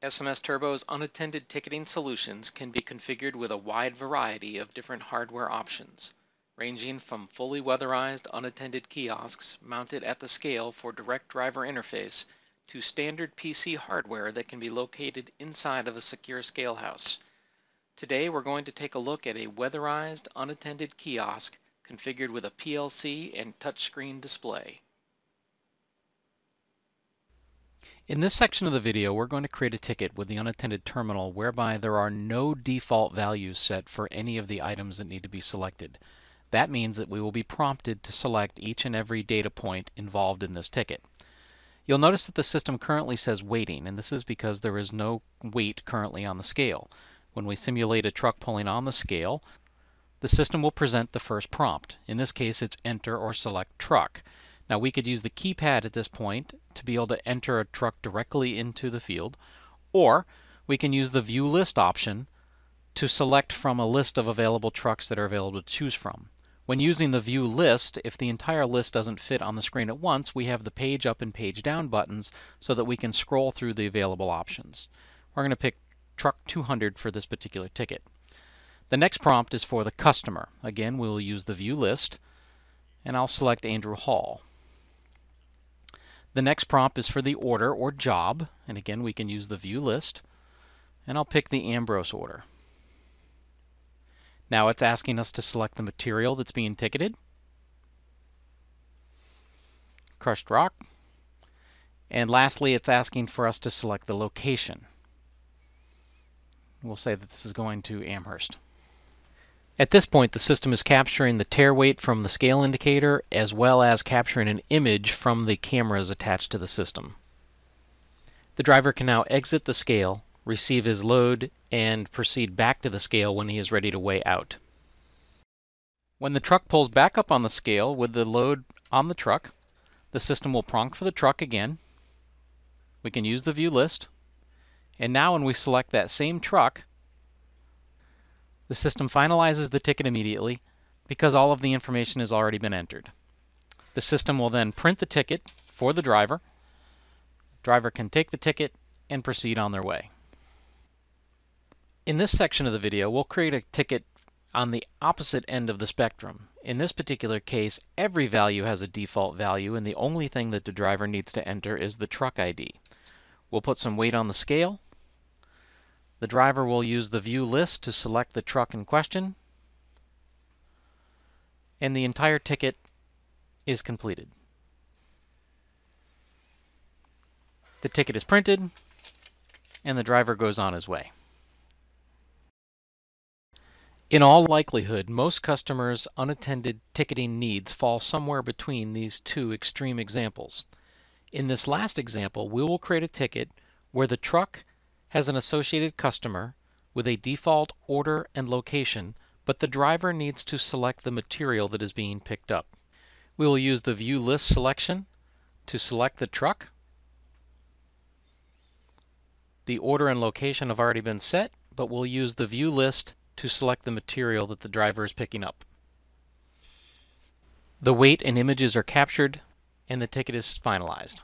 SMSTurbo's unattended ticketing solutions can be configured with a wide variety of different hardware options, ranging from fully weatherized unattended kiosks mounted at the scale for direct driver interface to standard PC hardware that can be located inside of a secure scale house. Today we're going to take a look at a weatherized unattended kiosk configured with a PLC and touchscreen display. In this section of the video, we're going to create a ticket with the unattended terminal whereby there are no default values set for any of the items that need to be selected. That means that we will be prompted to select each and every data point involved in this ticket. You'll notice that the system currently says waiting, and this is because there is no weight currently on the scale. When we simulate a truck pulling on the scale, the system will present the first prompt. In this case, it's enter or select truck. Now we could use the keypad at this point to be able to enter a truck directly into the field, or we can use the view list option to select from a list of available trucks that are available to choose from. When using the view list, if the entire list doesn't fit on the screen at once, we have the page up and page down buttons so that we can scroll through the available options. We're going to pick truck 200 for this particular ticket. The next prompt is for the customer. Again, we will use the view list, and I'll select Andrew Hall. The next prompt is for the order or job, and again we can use the view list, and I'll pick the Ambrose order. Now it's asking us to select the material that's being ticketed, crushed rock, and lastly it's asking for us to select the location. We'll say that this is going to Amherst. At this point, the system is capturing the tare weight from the scale indicator as well as capturing an image from the cameras attached to the system. The driver can now exit the scale, receive his load, and proceed back to the scale when he is ready to weigh out. When the truck pulls back up on the scale with the load on the truck, the system will prompt for the truck again. We can use the view list. And now when we select that same truck, the system finalizes the ticket immediately because all of the information has already been entered. The system will then print the ticket for the driver. Driver can take the ticket and proceed on their way. In this section of the video, we'll create a ticket on the opposite end of the spectrum. In this particular case, every value has a default value, and the only thing that the driver needs to enter is the truck ID. We'll put some weight on the scale, the driver will use the view list to select the truck in question, and the entire ticket is completed. The ticket is printed, and the driver goes on his way. In all likelihood, most customers' unattended ticketing needs fall somewhere between these two extreme examples. In this last example, we will create a ticket where the truck has an associated customer with a default order and location, but the driver needs to select the material that is being picked up. We will use the View List selection to select the truck. The order and location have already been set, but we'll use the View List to select the material that the driver is picking up. The weight and images are captured, and the ticket is finalized.